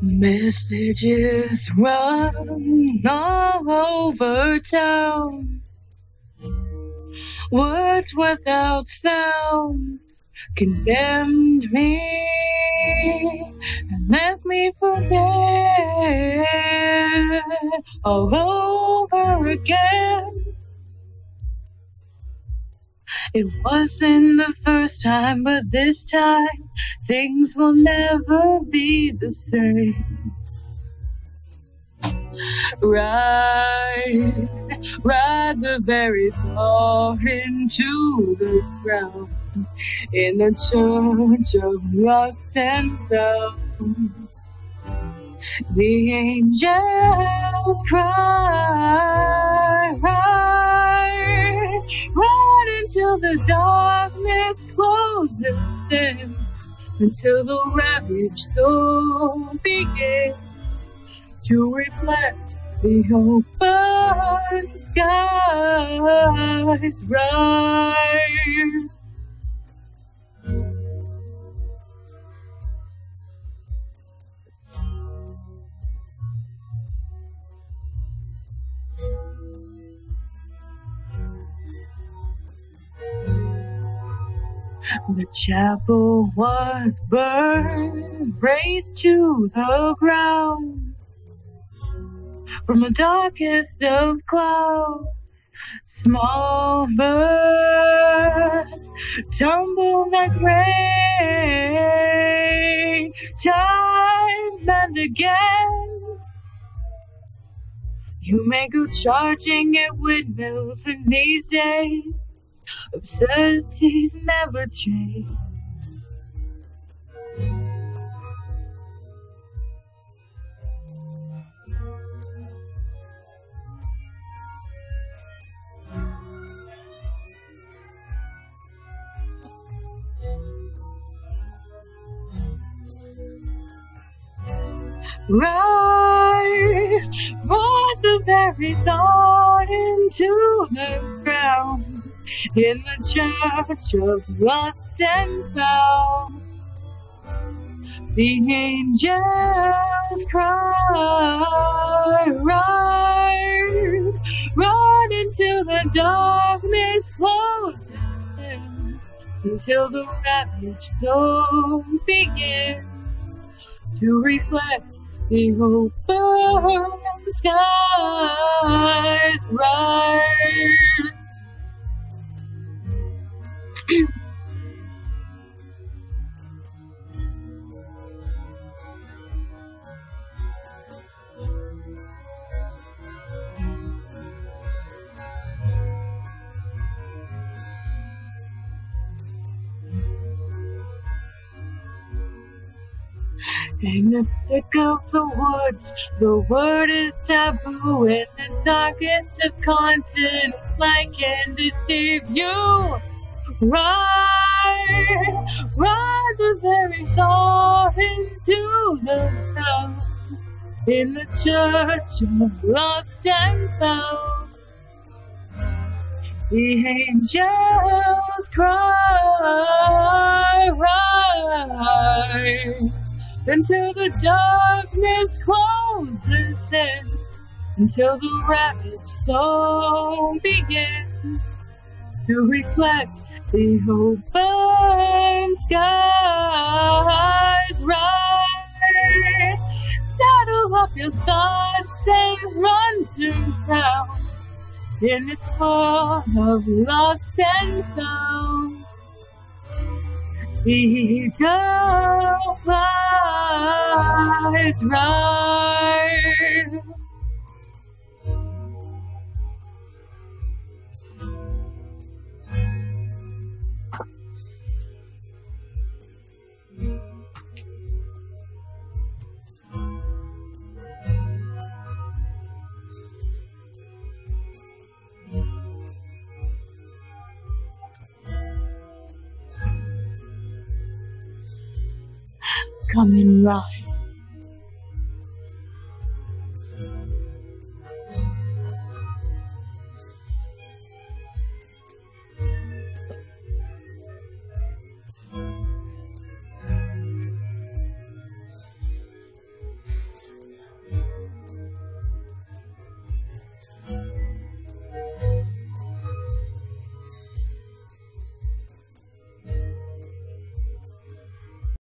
Messages run all over town. Words without sound condemned me and left me for dead all over again. It wasn't the first time, but this time things will never be the same. Ride, ride the very thought into the ground in the church of lost and found. The angels cry, until the darkness closes in until the ravaged soul begins to reflect the open skies bright. The chapel was burned, razed to the ground. From the darkest of clouds, small birds tumble like rain, time and again. You may go charging at windmills in these days. Absurdities never change. Ride, ride the very thought into the ground in the church of lost and found. The angels cry, ride, ride until the darkness closes until the ravaged soul begins to reflect the open skies rise. In the thick of the woods, the word is taboo. In the darkest of continents, I can deceive you. Ride, ride the very thought into the ground. In the church of lost and found. The angels cry, ride until the darkness closes in, until the rapid song begins to reflect the open skies rise. Saddle up your thoughts and run to ground in this world of lost and found. Eagle flies rise. Come and ride